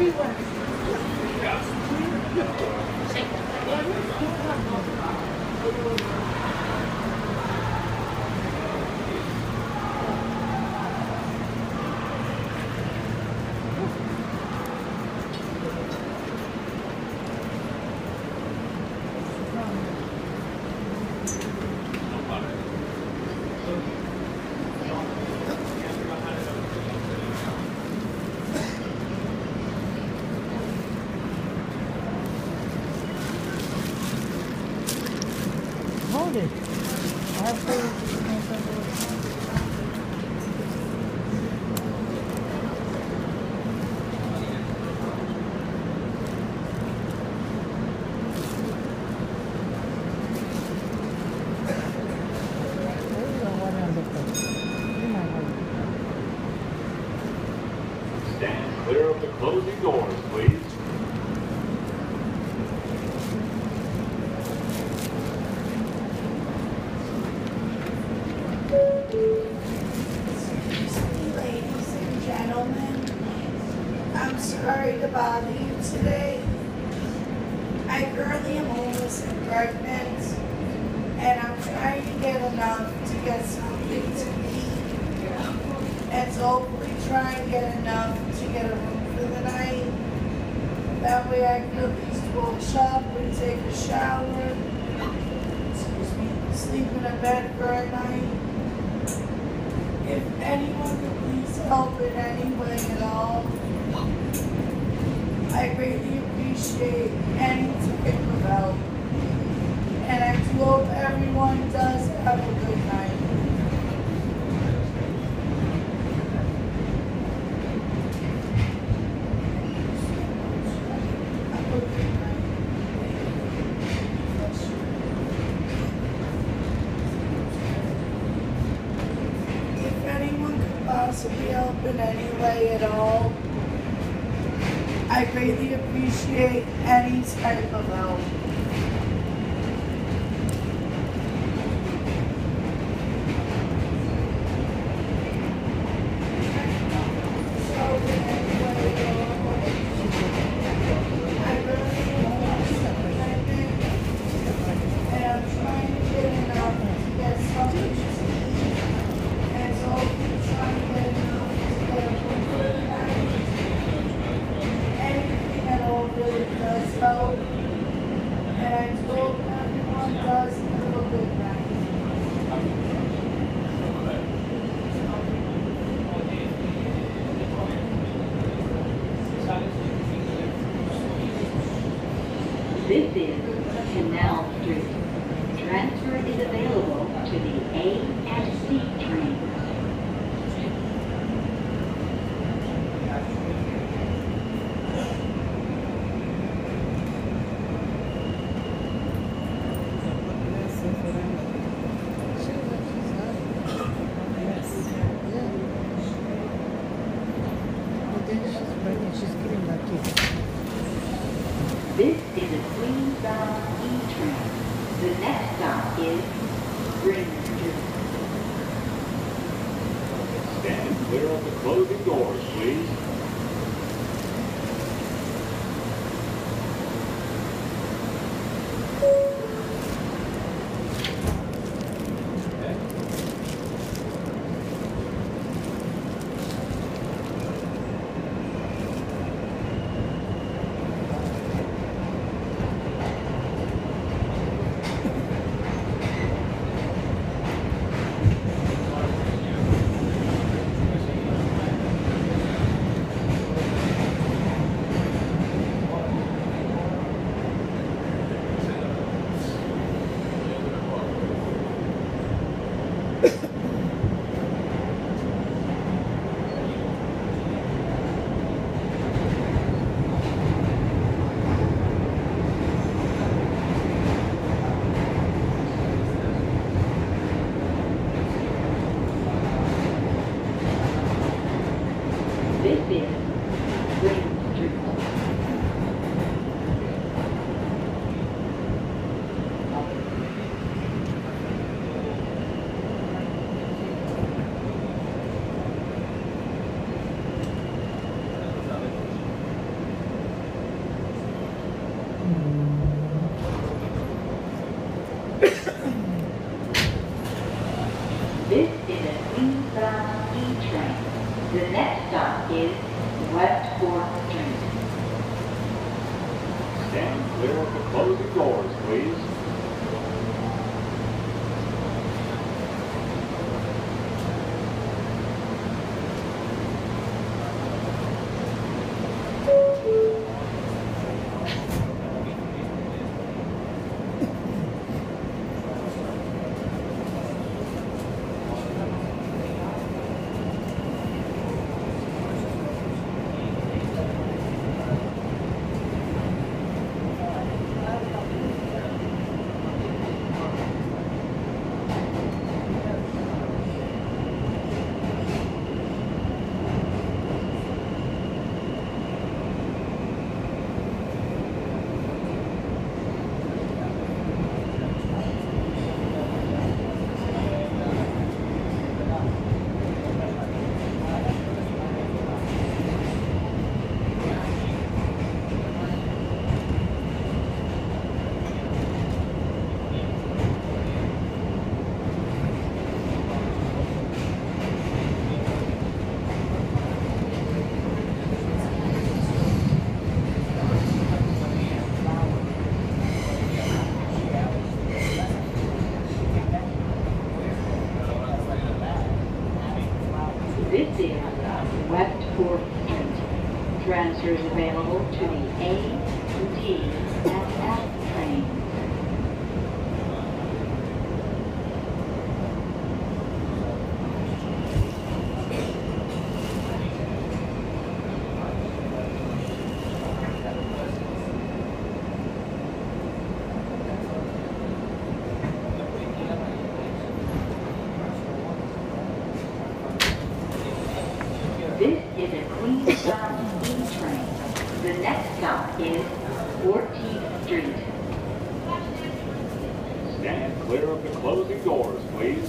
Everywhere. Have Stand clear of the closing doors, please. Sorry to bother you today. I currently am homeless and pregnant, and I'm trying to get enough to get something to eat, and to hopefully try and get enough to get a room for the night. That way I can at least wash up and take a shower, sleep in a bed for a night. If anyone could please help in any way at all, I greatly appreciate any type of help. And I do hope everyone does have a good night. Have a good night. If anyone could possibly help in any way at all, I greatly appreciate any type of help. So, in any way at all, I really want something, and I'm trying to get enough to get something to eat, and so hopefully trying to get enough to get a room for the night. Anything at all really does help, and I hope everyone does have a good night. This is Canal Street. Transfer is available to the A and C train. She's getting that kid. This is a Queensbound E train. The next stop is Spring Street. Stand clear of the closing doors, please. This is Spring Street. The next stop is West Fourth Street. Stand clear of the closing please. This is West Fourth Street. Transfers available to the A, D, and F trains. This a Queensbound E train. The next stop is 14th Street. Stand clear of the closing doors, please.